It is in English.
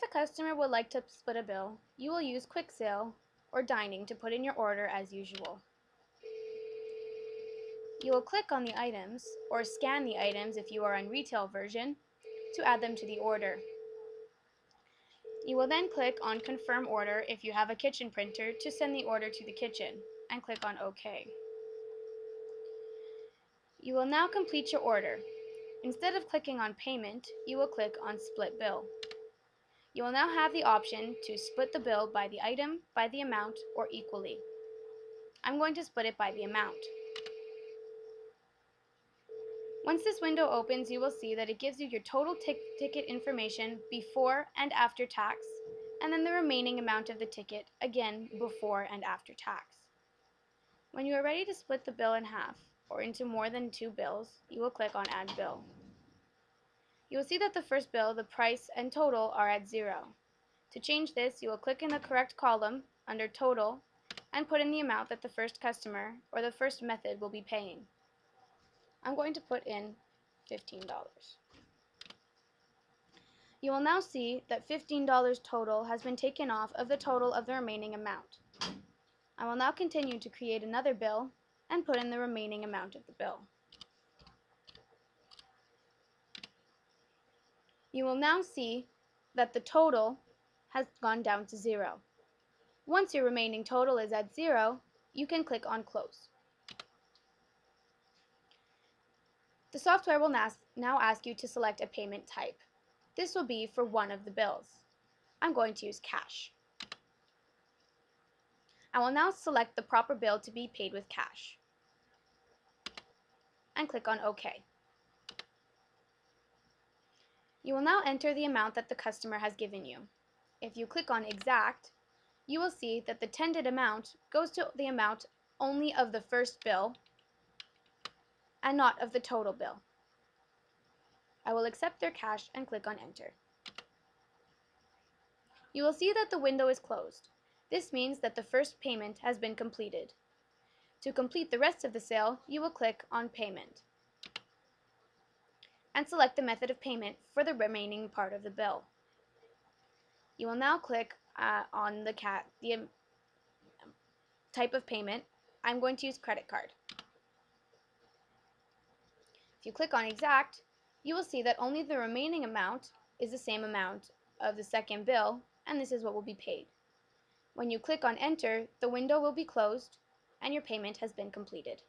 If a customer would like to split a bill, you will use Quick Sale or Dining to put in your order as usual. You will click on the items or scan the items if you are on retail version to add them to the order. You will then click on Confirm Order if you have a kitchen printer to send the order to the kitchen and click on OK. You will now complete your order. Instead of clicking on Payment, you will click on Split Bill. You will now have the option to split the bill by the item, by the amount, or equally. I'm going to split it by the amount. Once this window opens, you will see that it gives you your total ticket information before and after tax, and then the remaining amount of the ticket, again before and after tax. When you are ready to split the bill in half, or into more than two bills, you will click on Add Bill. You will see that the first bill, the price, and total are at zero. To change this, you will click in the correct column under Total and put in the amount that the first customer or the first method will be paying. I'm going to put in $15. You will now see that $15 total has been taken off of the total of the remaining amount. I will now continue to create another bill and put in the remaining amount of the bill. You will now see that the total has gone down to zero. Once your remaining total is at zero, you can click on Close. The software will now ask you to select a payment type. This will be for one of the bills. I'm going to use cash. I will now select the proper bill to be paid with cash and click on OK. You will now enter the amount that the customer has given you. If you click on Exact, you will see that the tended amount goes to the amount only of the first bill and not of the total bill. I will accept their cash and click on enter. You will see that the window is closed. This means that the first payment has been completed. To complete the rest of the sale, you will click on payment and select the method of payment for the remaining part of the bill. You will now click uh, on the, cat, the um, type of payment. I'm going to use credit card. If you click on exact, you will see that only the remaining amount is the same amount of the second bill, and this is what will be paid. When you click on enter, the window will be closed and your payment has been completed.